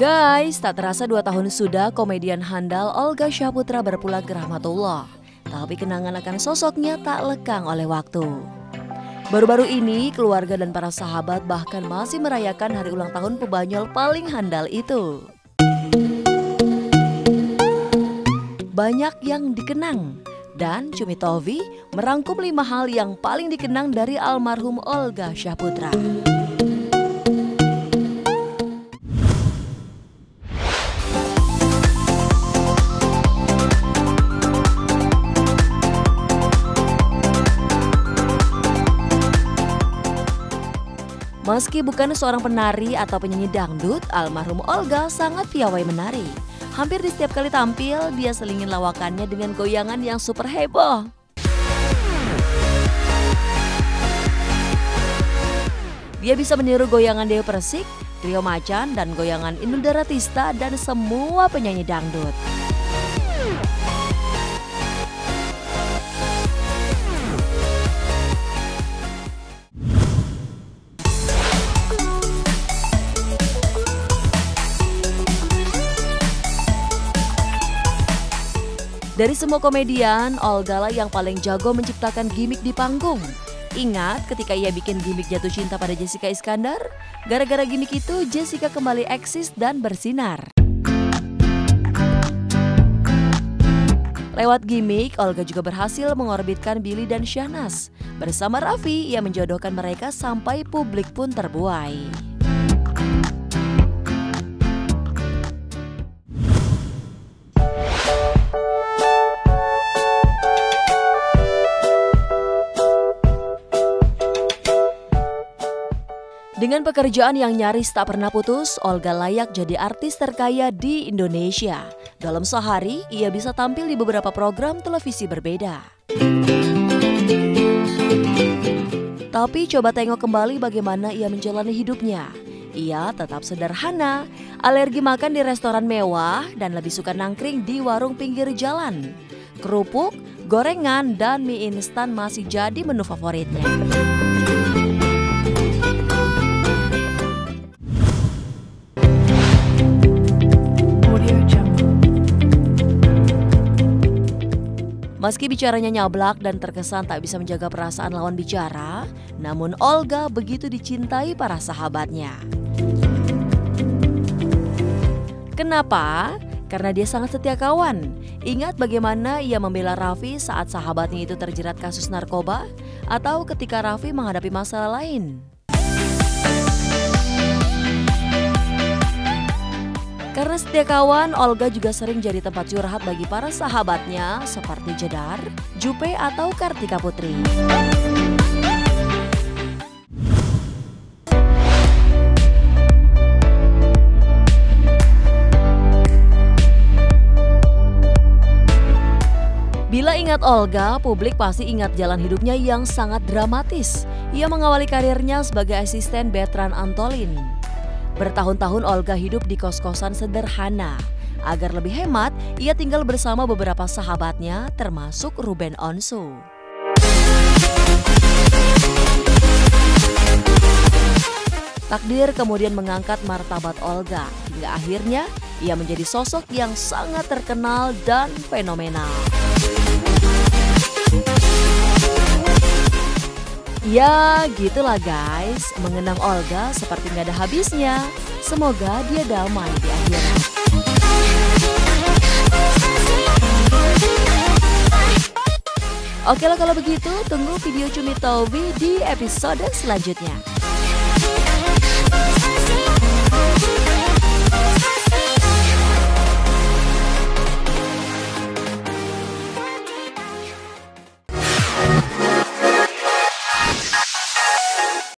Guys, tak terasa dua tahun sudah komedian handal Olga Syahputra berpulang ke Rahmatullah. Tapi kenangan akan sosoknya tak lekang oleh waktu. Baru-baru ini, keluarga dan para sahabat bahkan masih merayakan hari ulang tahun pebanyol paling handal itu. Banyak yang dikenang, dan Cumi Tovi merangkum lima hal yang paling dikenang dari almarhum Olga Syahputra. Meski bukan seorang penari atau penyanyi dangdut, almarhum Olga sangat piawai menari. Hampir di setiap kali tampil, dia selingin lawakannya dengan goyangan yang super heboh. Dia bisa meniru goyangan Dewi Persik, Rio Macan, dan goyangan Inul Daratista dan semua penyanyi dangdut. Dari semua komedian, Olga lah yang paling jago menciptakan gimmick di panggung. Ingat ketika ia bikin gimmick jatuh cinta pada Jessica Iskandar? Gara-gara gimmick itu, Jessica kembali eksis dan bersinar. Lewat gimmick, Olga juga berhasil mengorbitkan Billy dan Syahnas. Bersama Raffi, ia menjodohkan mereka sampai publik pun terbuai. Dengan pekerjaan yang nyaris tak pernah putus, Olga layak jadi artis terkaya di Indonesia. Dalam sehari, ia bisa tampil di beberapa program televisi berbeda. Tapi coba tengok kembali bagaimana ia menjalani hidupnya. Ia tetap sederhana, alergi makan di restoran mewah, dan lebih suka nangkring di warung pinggir jalan. Kerupuk, gorengan, dan mie instan masih jadi menu favoritnya. Meski bicaranya nyablak dan terkesan tak bisa menjaga perasaan lawan bicara, namun Olga begitu dicintai para sahabatnya. Kenapa? Karena dia sangat setia kawan. Ingat bagaimana ia membela Raffi saat sahabatnya itu terjerat kasus narkoba? Atau ketika Raffi menghadapi masalah lain? Karena setia kawan, Olga juga sering jadi tempat curhat bagi para sahabatnya seperti Jedar, Jupe atau Kartika Putri. Bila ingat Olga, publik pasti ingat jalan hidupnya yang sangat dramatis. Ia mengawali karirnya sebagai asisten Betran Antolin. Bertahun-tahun Olga hidup di kos-kosan sederhana. Agar lebih hemat, ia tinggal bersama beberapa sahabatnya termasuk Ruben Onsu. Takdir kemudian mengangkat martabat Olga hingga akhirnya ia menjadi sosok yang sangat terkenal dan fenomenal. Ya gitulah guys, mengenang Olga seperti nggak ada habisnya. Semoga dia damai di akhirat. Oke lah kalau begitu, tunggu video Cumi Tobi di episode selanjutnya.